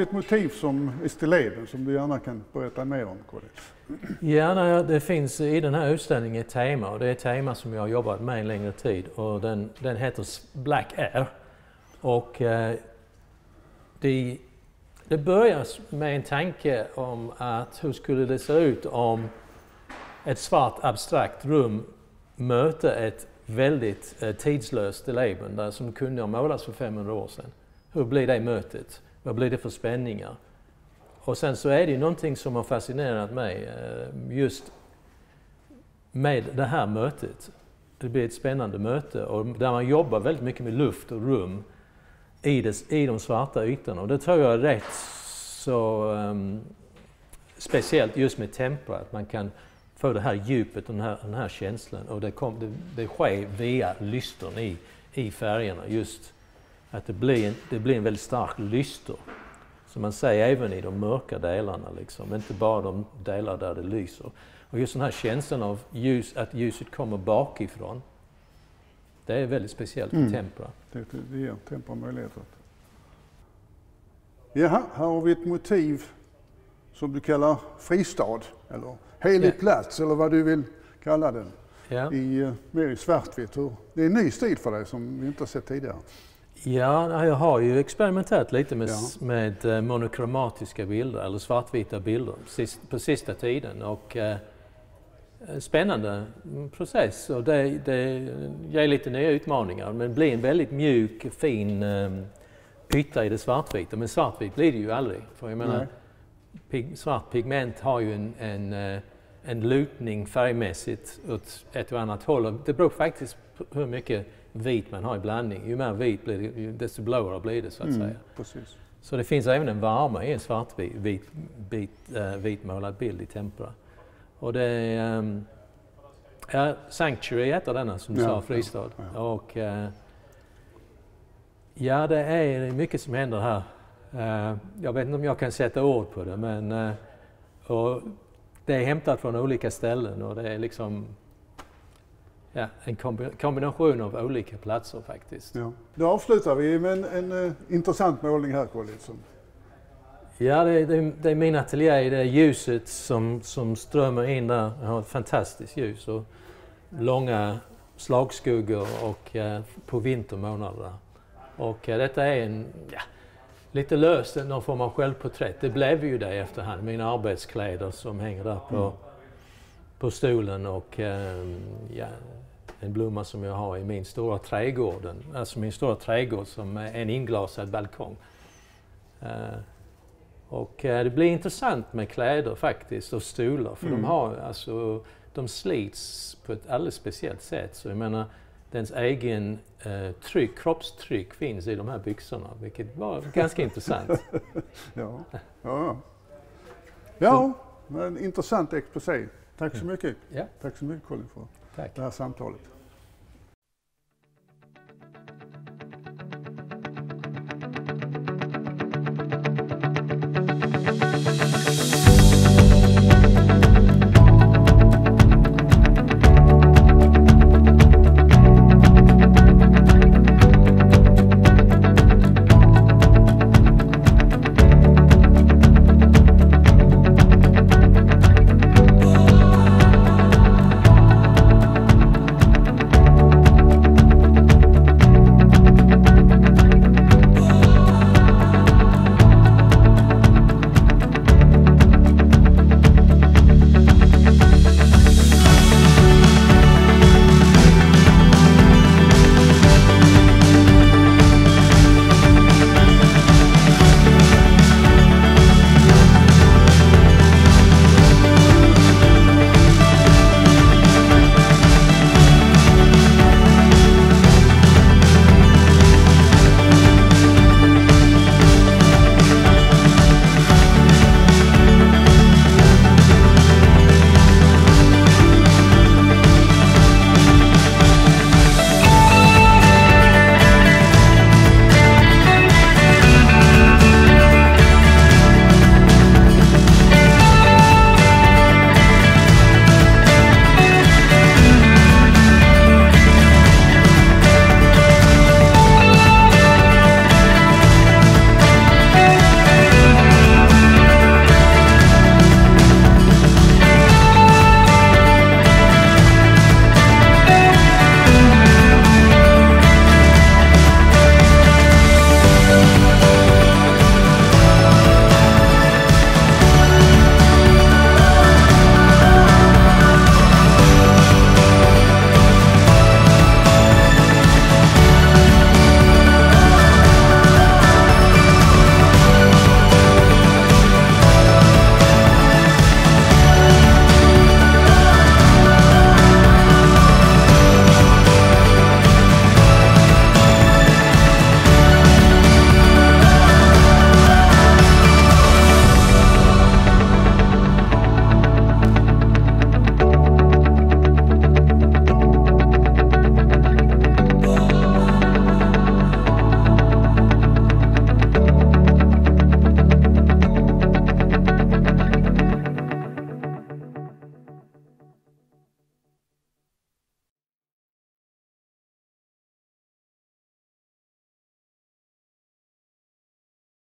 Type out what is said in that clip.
vi ett motiv som är stilleben som du gärna kan berätta mer om, Colin. Ja, det finns i den här utställningen ett tema och det är ett tema som jag har jobbat med en längre tid och den, den heter Black Air. Och eh, det, det börjar med en tanke om att hur skulle det se ut om ett svart abstrakt rum möter ett väldigt eh, tidslöst Leben där som kunde ha målats för 500 år sedan. Hur blir det mötet? Vad blir det för spänningar? Och sen så är det ju någonting som har fascinerat mig eh, just med det här mötet. Det blir ett spännande möte och där man jobbar väldigt mycket med luft och rum i, det, i de svarta ytorna. Och det tror jag är rätt så um, speciellt just med tempera, att man kan få det här djupet och den här, den här känslan. Och det, kom, det, det sker via lystern i, i färgerna. Just att det blir, en, det blir en väldigt stark lyster. Som man säger även i de mörka delarna, liksom. inte bara de delar där det lyser. Och just den här känslan av ljus, att ljuset kommer bakifrån. Det är väldigt speciellt mm. tempera. Det, det ger tempera möjligheter. Jaha, här har vi ett motiv som du kallar fristad, eller helig yeah. plats, eller vad du vill kalla den. Yeah. I, eh, mer i svartvitt. Det är en ny stil för dig som vi inte har sett tidigare. Ja, jag har ju experimenterat lite med, ja. med eh, monokromatiska bilder, eller svartvita bilder, på sista tiden. Och, eh, spännande process och det, det ger lite nya utmaningar men det blir en väldigt mjuk, fin eh, yta i det svartvita. Men svartvitt blir det ju aldrig. För jag menar, pig, svart pigment har ju en, en, eh, en lutning färgmässigt åt ett och annat håll. Det beror faktiskt på hur mycket vit man har i blandning. Ju mer vit blir det, desto blåare blir det så att mm, säga. Precis. Så det finns även en värme i en svartvit vit, vit, äh, vitmålad bild i tempera. Och det är, um, ja, Sanctuary heter denna som du ja, sa, Fristad. Ja, ja. Och, uh, ja, det är mycket som händer här. Uh, jag vet inte om jag kan sätta ord på det men uh, och det är hämtat från olika ställen och det är liksom ja, en kombination av olika platser faktiskt. Ja. Då avslutar vi med en, en uh, intressant målning här Colin. Ja, det, det, det, är min ateljé. Det är ljuset som, som strömmar in där. Jag har ett fantastiskt ljus och långa slagskuggor och, eh, på vintermånaderna. Och eh, detta är en, ja, lite löst, någon form av självporträtt. Det blev ju det efterhand. Mina arbetskläder som hänger där på, mm. på stolen och eh, ja, en blomma som jag har i min stora trädgård. Alltså min stora trädgård som är en inglasad balkong. Uh, och eh, det blir intressant med kläder faktiskt och stolar för mm. de har alltså, de slits på ett alldeles speciellt sätt. Så jag menar, dens egen eh, tryck, kroppstryck finns i de här byxorna, vilket var ganska intressant. ja, ja. ja men intressant exposé. Tack så mycket. Ja. Tack så mycket Colin för Tack. det här samtalet.